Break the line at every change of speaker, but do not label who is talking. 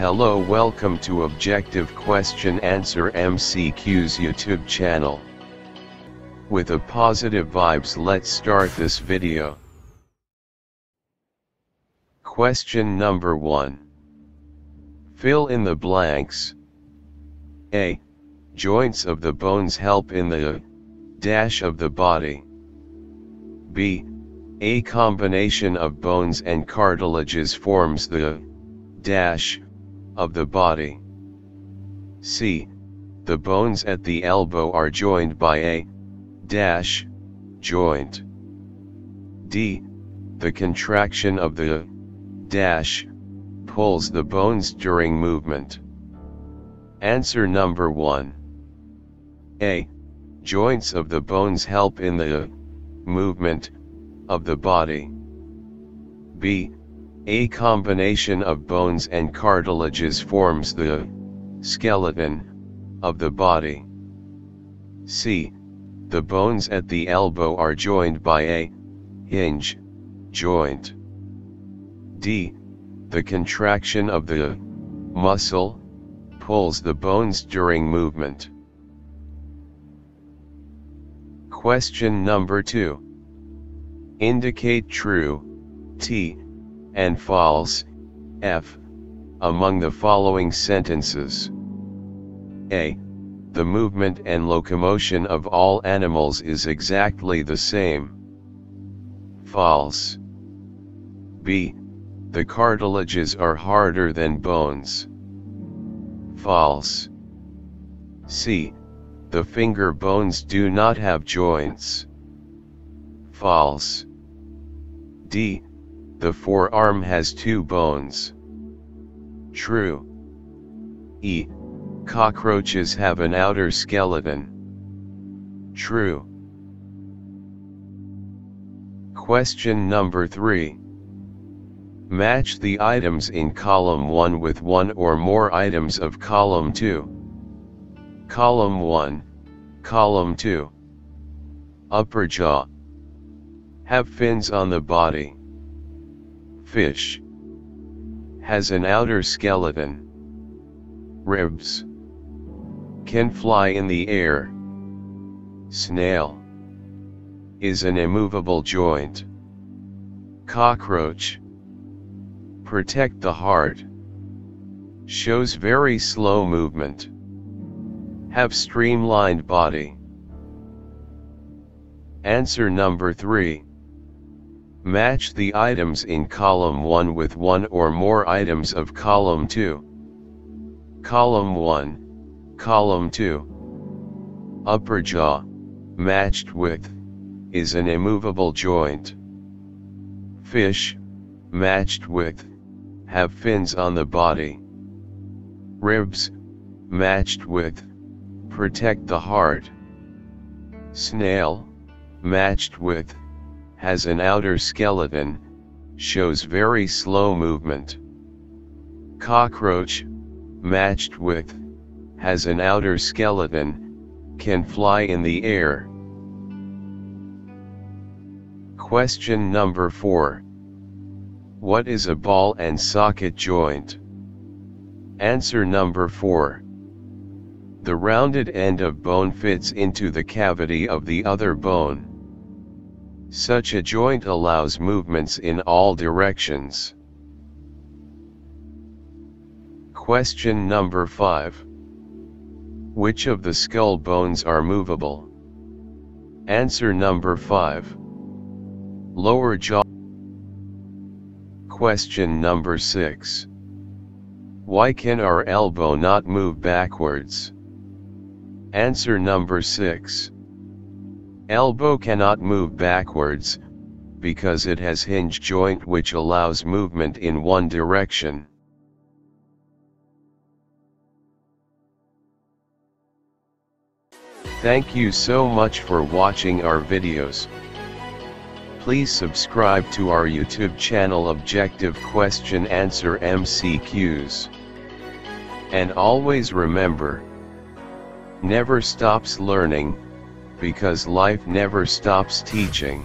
Hello welcome to Objective Question Answer MCQ's YouTube channel. With a positive vibes let's start this video. Question number 1. Fill in the blanks. A. Joints of the bones help in the dash of the body. B. A combination of bones and cartilages forms the dash of the body. C. The bones at the elbow are joined by a dash joint. D. The contraction of the dash pulls the bones during movement. Answer number 1. A. Joints of the bones help in the movement of the body. B. A combination of bones and cartilages forms the skeleton of the body. C. The bones at the elbow are joined by a hinge joint. D. The contraction of the muscle pulls the bones during movement. Question number 2. Indicate true, T, and false, F, among the following sentences. A. The movement and locomotion of all animals is exactly the same. False. B. The cartilages are harder than bones. False. C. The finger bones do not have joints. False. D. The forearm has two bones. True. E. Cockroaches have an outer skeleton. True. Question number 3. Match the items in column 1 with one or more items of column 2. Column 1, Column 2. Upper jaw. Have fins on the body. Fish. Has an outer skeleton. Ribs. Can fly in the air. Snail. Is an immovable joint. Cockroach. Protect the heart. Shows very slow movement. Have streamlined body. Answer number 3. Match the items in column 1 with one or more items of column 2. Column 1, column 2. Upper jaw, matched with, is an immovable joint. Fish, matched with, have fins on the body. Ribs, matched with, protect the heart. Snail, matched with, has an outer skeleton, shows very slow movement. Cockroach, matched with, has an outer skeleton, can fly in the air. Question number 4. What is a ball and socket joint? Answer number 4. The rounded end of bone fits into the cavity of the other bone. Such a joint allows movements in all directions. Question number 5. Which of the skull bones are movable? Answer number 5. Lower jaw. Question number 6. Why can our elbow not move backwards? Answer number 6. Elbow cannot move backwards, because it has hinge joint which allows movement in one direction. Thank you so much for watching our videos. Please subscribe to our YouTube channel Objective Question Answer MCQs. And always remember, never stops learning, because life never stops teaching.